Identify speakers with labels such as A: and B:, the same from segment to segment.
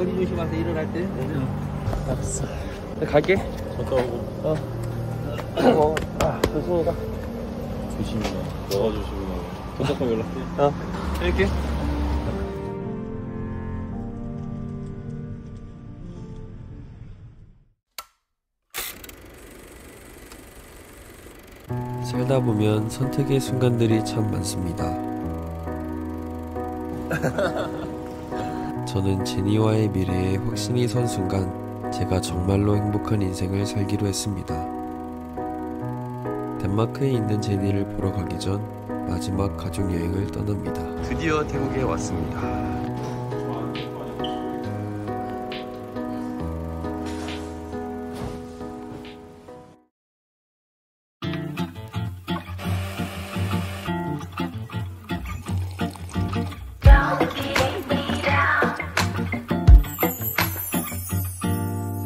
A: 머리 조심하세요 일어날 때.
B: 알았어. 갈게.
C: 갔다 오고
B: 어. 어. 아, 조심히 가.
C: 조심히 가 너가 조심히 가 도착하면 연락해
B: 어. 이렇게. 살다 보면 선택의 순간들이 참 많습니다. 저는 제니와의 미래에 확신이 선 순간 제가 정말로 행복한 인생을 살기로 했습니다. 덴마크에 있는 제니를 보러 가기 전 마지막 가족 여행을 떠납니다. 드디어 태국에 왔습니다.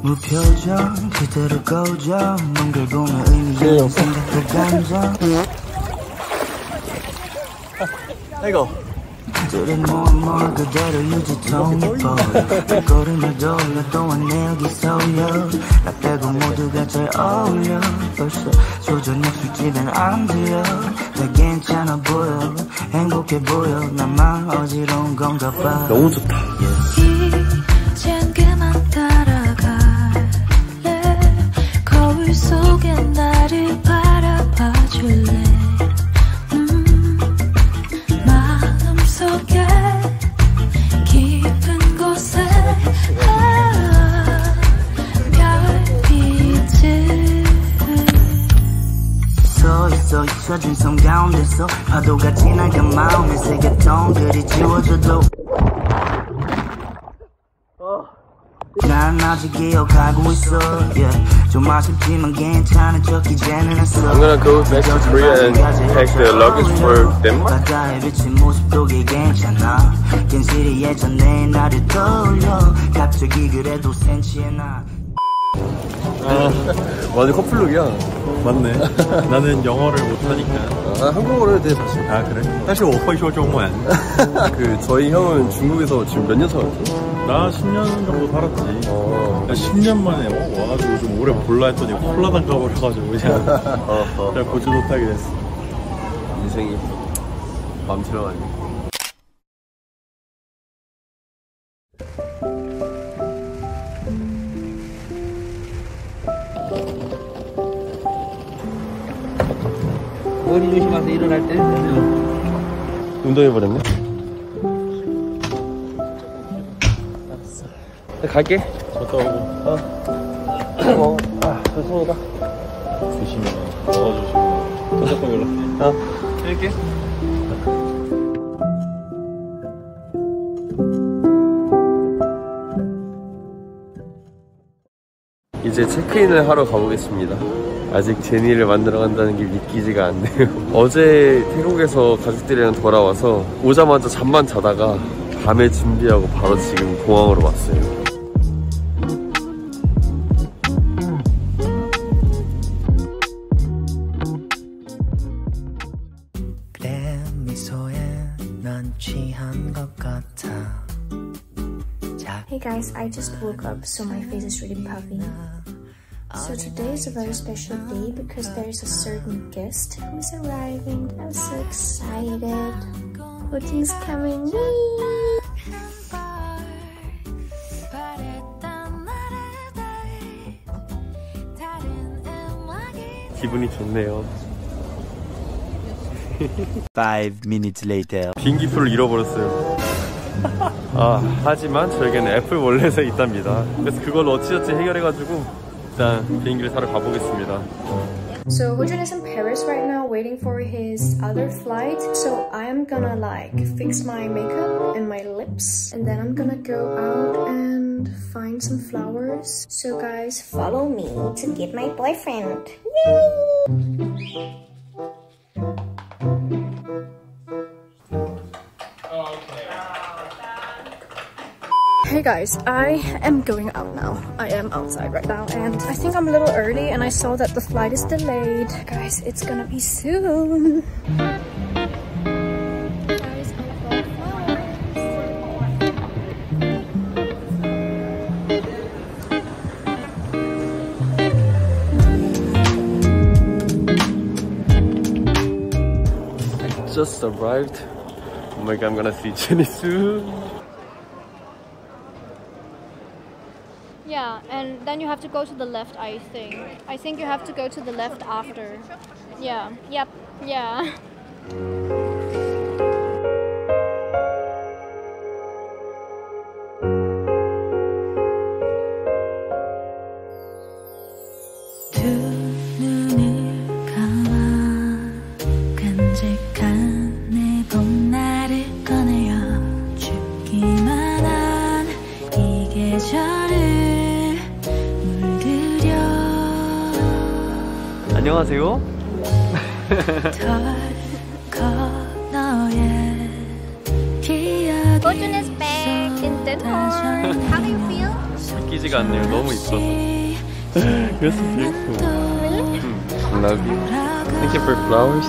D: 무표정 그대로 고정 뭔걸 보면 의미없는 생각도 감정
B: 아이고.
D: 들은 뭐뭐 그대로 유지 통보 걸음을 돌려 또한 내 여기 서요 나 빼고 모두가 잘 어울려. 벌써 소전 약술집엔 안 들려. 다 괜찮아 보여. 행복해 보여. 나만 어지러운 건가 봐.
B: 너무 좋다.
D: 잊혀진 섬 가운데서 파도가 지나가 마음에 새겼던 글이 지워져도 난 아직 기억하고 있어 yeah. 좀 아쉽지만 괜찮아 척 이제는 했어
B: I'm gonna go back to Korea and take the luggage for them.
D: 바다에 비친 모습도 꽤 괜찮아 괜시리 예전에 나를 떠올려 갑자기 그래도 센치해 나 아,
B: 완전 커플룩이야.
C: 맞네. 나는 영어를 못하니까.
B: 아, 한국어를 되게 자신.
C: 아 그래? 사실 워퍼쇼 정말.
B: 그 저희 형은 중국에서 지금 몇 년 살았죠?
C: 나 10년 정도 살았지.
B: 어.
C: 10년 만에 어, 와가지고 좀 오래 볼라 했더니 콜라당 가버려가지고 그냥
B: 어, 어,
C: 그냥 보지 못하게 됐어.
B: 인생이 맘처럼 아니고.
A: 머리 조심하세요 일어날 때.
B: 운동해버렸네? 갈게.
C: 갔다 오고
B: 어. 아, 가.
C: 조심히 가 너가 조심히 가 도착하면 연락해
B: 어. 이렇게. 이제 체크인을 하러 가보겠습니다. 아직 제니를 만나러 간다는 게 믿기지가 않네요. 어제 태국에서 가족들이랑 돌아와서 오자마자 잠만 자다가 밤에 준비하고 바로 지금 공항으로 왔어요.
E: guys, I just woke up, so my face is really puffy. So today is a very special day because there is a certain guest who is arriving. I'm so excited. Pudding's coming. Yay!
B: 기분이 좋네요.
F: Five minutes later.
B: 비행기 표를 잃어버렸어요. 아, 하지만 저에게는 애플 월렛에 있답니다. 그래서 그걸 어찌어찌 해결해가지고 일단 비행기를 타러 가보겠습니다.
E: So Hojun is in Paris right now waiting for his other flight. So I am gonna like fix my makeup and my lips and then I'm gonna go out and find some flowers. So guys, follow me to get my boyfriend. Yay! Hey guys, I am going out now. I am outside right now and I think I'm a little early and I saw that the flight is delayed. Guys, it's gonna be soon.
B: just arrived. Oh my god, I'm gonna see Jenny soon.
E: And then you have to go to the left, I think. I think you have to go to the left after. Yeah, yep, yeah.
B: 안녕하세요.
E: Fortune is back in Denmark. How do you feel?
B: 믿기지가 않네요. 너무 이뻐서. So beautiful. I love you. Thank you for flowers.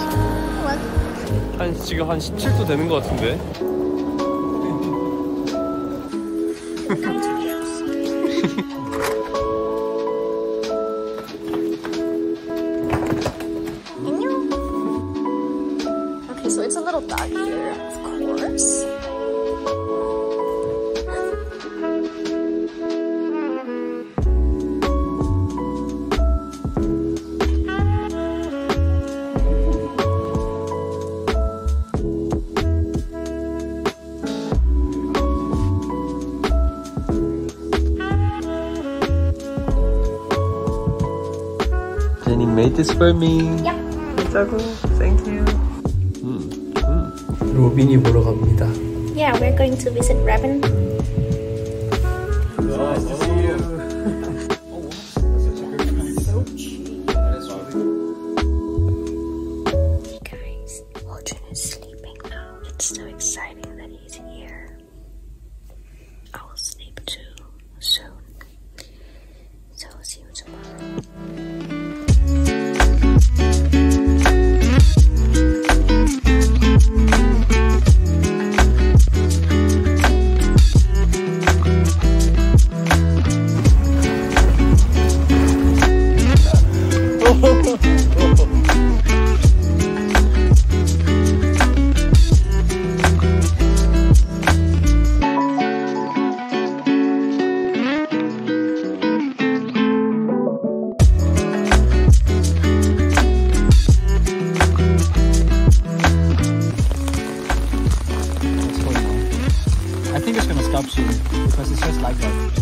B: 한 지금 한 17도 되는 것 같은데.
E: dog here, of course.
B: Jenny made this for me.
E: Yep.
B: It's so cool. Thank you. Hmm.
A: 로빈이 보러 갑니다.
E: Yeah, we're going to visit Raven. Hey
A: Cause it's just like that.